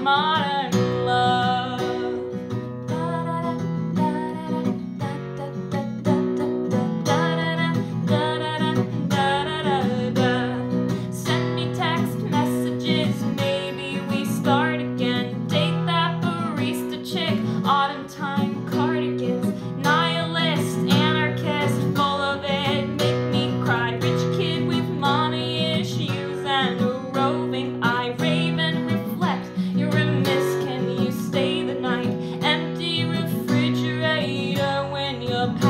tomorrow. up.